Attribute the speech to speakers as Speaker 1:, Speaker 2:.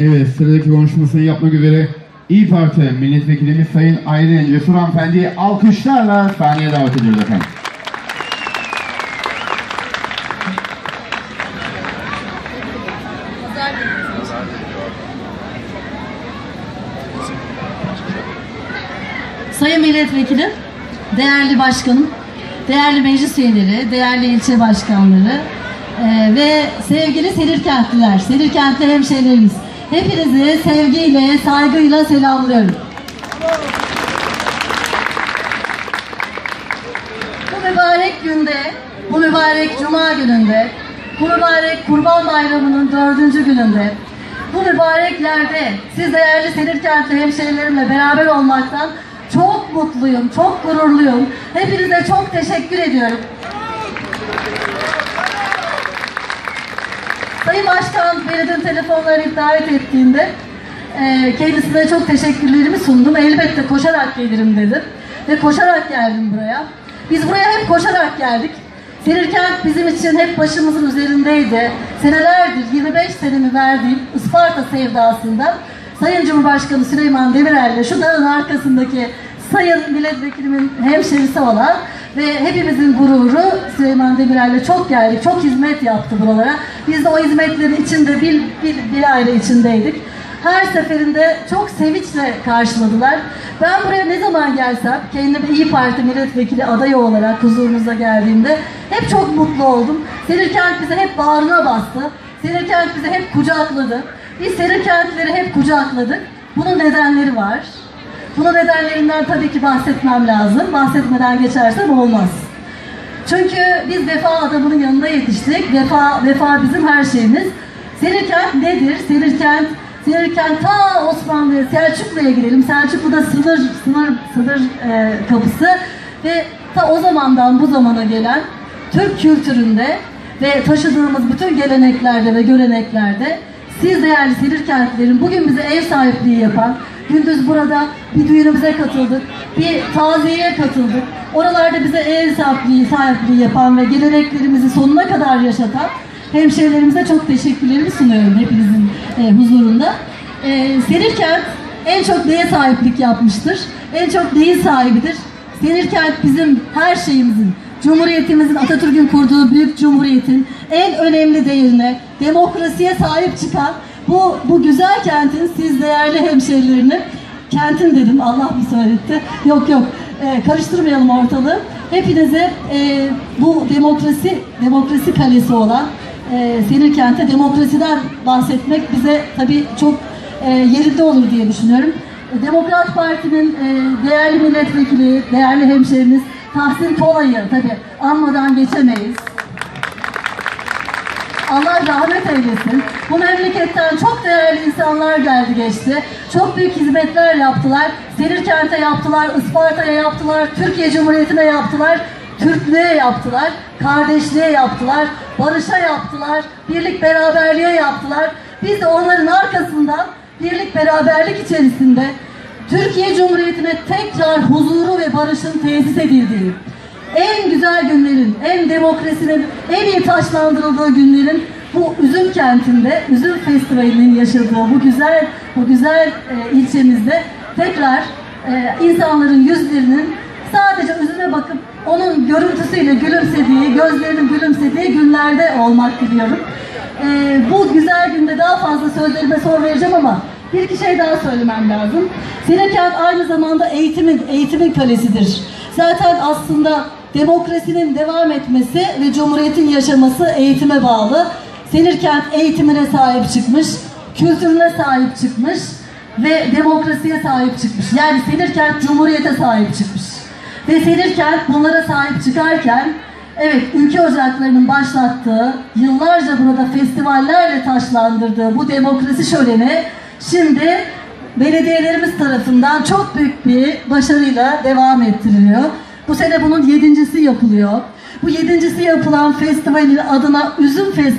Speaker 1: Evet sıradaki konuşmasını yapmak üzere İyi Parti milletvekilimiz Sayın Aylin Cesur Hanımefendi'yi alkışlarla sahneye davet ediyoruz efendim.
Speaker 2: Sayın Milletvekili, değerli başkanım, değerli meclis üyeleri, değerli ilçe başkanları eee, ve sevgili Selirkentliler, Selirkentli hemşehrilerimiz. Hepinizi sevgiyle, saygıyla selamlıyorum. Bu mübarek günde, bu mübarek cuma gününde, bu mübarek kurban bayramının dördüncü gününde, bu mübareklerde siz değerli Selirkentli hemşehrilerimle beraber olmaktan çok mutluyum, çok gururluyum. Hepinize çok teşekkür ediyorum. Sayın Başkan beni dün telefonla davet ettiğinde e, kendisine çok teşekkürlerimi sundum. Elbette koşarak gelirim dedim. Ve koşarak geldim buraya. Biz buraya hep koşarak geldik. Selirkent bizim için hep başımızın üzerindeydi. Senelerdir 25 senemi verdiğim Isparta sevdasından Sayın Cumhurbaşkanı Süleyman Demirel'le şu dağın arkasındaki sayın milletvekilimin hemşerisi olan ve hepimizin gururu Süleyman Demirel'le çok geldik, çok hizmet yaptı buralara. Biz de o hizmetlerin içinde bir, bir, bir aile içindeydik. Her seferinde çok sevinçle karşıladılar. Ben buraya ne zaman gelsem, kendimi İyi Parti milletvekili adayı olarak huzurunuza geldiğimde hep çok mutlu oldum. Selirkent bize hep bağrına bastı. Selirkent bize hep kucakladı. Biz Selirkentlileri hep kucakladık. Bunun nedenleri var. Bunun nedenlerinden tabii ki bahsetmem lazım. Bahsetmeden geçersem olmaz. Çünkü biz vefa adamının yanında yetiştik. Vefa, vefa bizim her şeyimiz. Selirkent nedir? Selirkent, Selirkent ta Osmanlı'ya, Selçuklu'ya gidelim. Selçuklu'da sınır, sınır, sınır e, kapısı ve ta o zamandan bu zamana gelen Türk kültüründe ve taşıdığımız bütün geleneklerde ve göreneklerde siz değerli Selirkentlilerin bugün bize ev sahipliği yapan, gündüz burada bir düğünümüze katıldık, bir taziyeye katıldık. Oralarda bize ev sahipliği, sahipliği yapan ve geleneklerimizi sonuna kadar yaşatan hemşehrilerimize çok teşekkürlerimi sunuyorum hepinizin e, huzurunda. E, Selirkent en çok neye sahiplik yapmıştır? En çok neyin sahibidir? Selirkent bizim her şeyimizin, Cumhuriyetimizin, Atatürk'ün kurduğu büyük cumhuriyetin en önemli değerine, demokrasiye sahip çıkan bu, bu güzel kentin siz değerli hemşehrilerini, kentin dedim Allah bir söyletti. Yok yok e, karıştırmayalım ortalığı. Hepinize e, bu demokrasi, demokrasi kalesi olan e, Selirkent'e demokrasiden bahsetmek bize tabii çok e, yerinde olur diye düşünüyorum. Demokrat Parti'nin e, değerli milletvekili, değerli hemşehrimiz Tahsin Tolay'ı tabii anmadan geçemeyiz. Allah rahmet eylesin. Bu memleketten çok değerli insanlar geldi geçti. Çok büyük hizmetler yaptılar. Selirkent'e yaptılar, Isparta'ya yaptılar, Türkiye Cumhuriyeti'ne yaptılar, Türklüğe yaptılar, kardeşliğe yaptılar, barışa yaptılar, birlik beraberliğe yaptılar. Biz de onların arkasından birlik beraberlik içerisinde Türkiye Cumhuriyeti'ne tekrar huzuru ve barışın tesis edildiği, en güzel günlerin, en demokrasinin en iyi taşlandırıldığı günlerin bu üzüm kentinde, üzüm festivalinin yaşadığı bu güzel bu güzel e, ilçemizde tekrar e, insanların yüzlerinin sadece üzüme bakıp onun görüntüsüyle gülümsediği, gözlerinin gülümsediği günlerde olmak diliyorum. E, bu güzel günde daha fazla sözlerime sor vereceğim ama bir iki şey daha söylemem lazım. Selirkent aynı zamanda eğitimin, eğitimin kalesidir. Zaten aslında demokrasinin devam etmesi ve cumhuriyetin yaşaması eğitime bağlı. Selirkent eğitimine sahip çıkmış, kültürüne sahip çıkmış ve demokrasiye sahip çıkmış. Yani Selirkent cumhuriyete sahip çıkmış. Ve Selirkent bunlara sahip çıkarken Evet, ülke ocaklarının başlattığı, yıllarca burada festivallerle taşlandırdığı bu demokrasi şöleni şimdi belediyelerimiz tarafından çok büyük bir başarıyla devam ettiriliyor. Bu sene bunun yedincisi yapılıyor. Bu yedincisi yapılan festivalin adına Üzüm Festivali